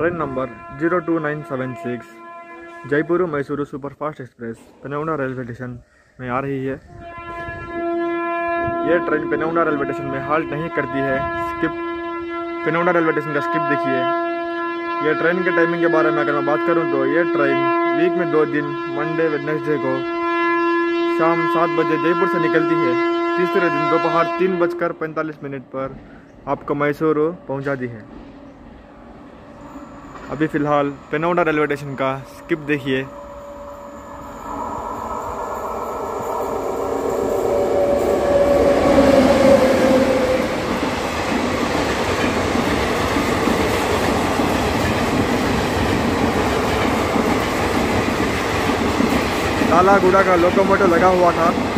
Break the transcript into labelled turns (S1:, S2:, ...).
S1: Train number zero two nine seven six, Jaipur Mysore superfast express, Penauna railway station में आ रही है। यह ट्रेन पेनौना रेलवे स्टेशन में हाल्ट नहीं करती है। स्किप पेनौना रेलवे स्टेशन का स्किप देखिए। यह ट्रेन के टाइमिंग के बारे में अगर मैं बात करूँ तो यह ट्रेन वीक में दो दिन मंडे वेडनेसडे को शाम सात बजे जयपुर से निकलती है। तीसरे दिन दोपहर तीन बजकर पैंतालीस मिनट पर आपको मैसूर पहुंचाती है। अभी फ़िलहाल पेनौडा रेलवे स्टेशन का स्किप देखिए। कालागुड़ा का लोकोमोटिव लगा हुआ था।